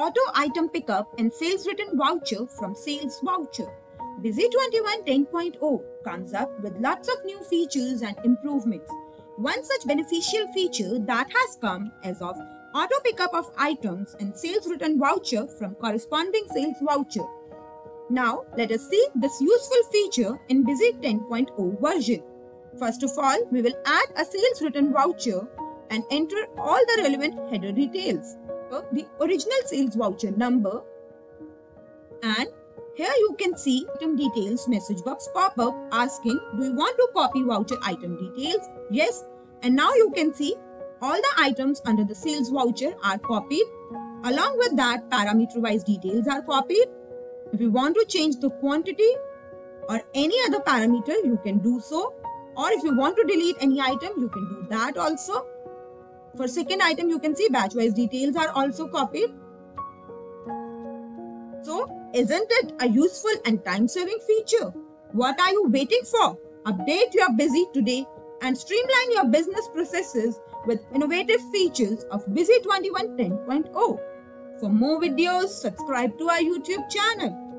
auto item pickup and sales return voucher from Sales Voucher. Busy 21 10.0 comes up with lots of new features and improvements. One such beneficial feature that has come as of auto pickup of items and sales return voucher from corresponding sales voucher. Now let us see this useful feature in Busy 10.0 version. First of all, we will add a sales return voucher and enter all the relevant header details. The original sales voucher number. And here you can see item details message box pop up asking do you want to copy voucher item details? Yes. And now you can see all the items under the sales voucher are copied. Along with that parameter wise details are copied. If you want to change the quantity or any other parameter you can do so. Or if you want to delete any item you can do that also for second item, you can see batch-wise details are also copied. So, isn't it a useful and time-saving feature? What are you waiting for? Update your busy today and streamline your business processes with innovative features of Busy 21 10.0. For more videos, subscribe to our YouTube channel.